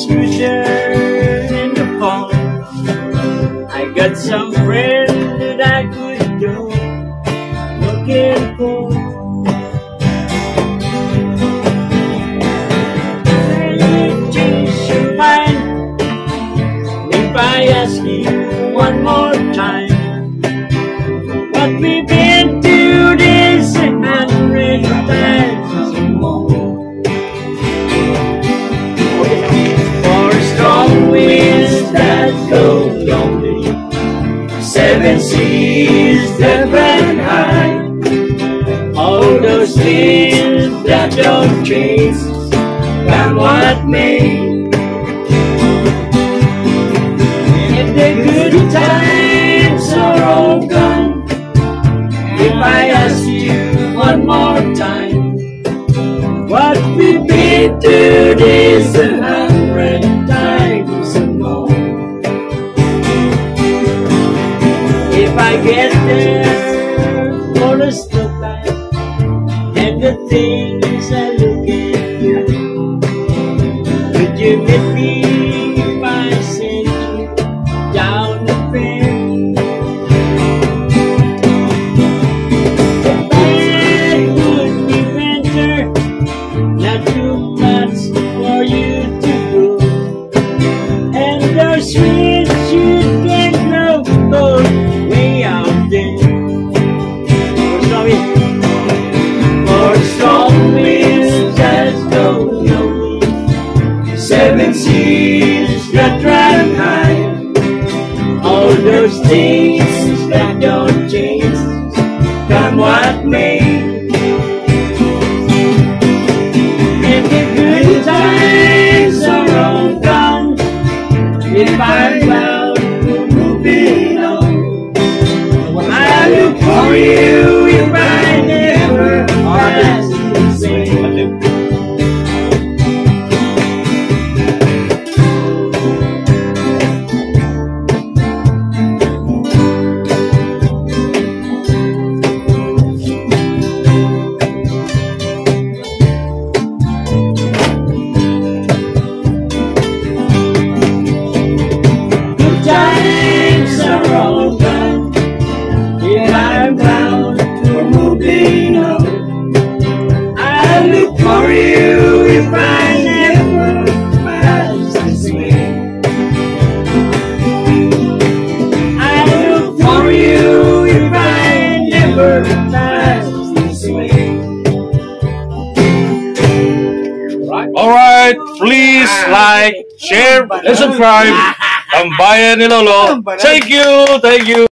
extrusion in the pond. I got some friends that I could do, looking for. Change your mind if I ask you one more time. Things that don't change, come what may. If the good times are all gone, if I ask you one more time, what we've been through this a hundred times or more. If I get there things I look at you, you me seven seas that run high, all those things that don't change, come what may. If the good times are all gone, if I'm bound to moving on, I look for you if I Alright, please like, share, and subscribe. Ang bayan ni Lolo. Thank you, thank you.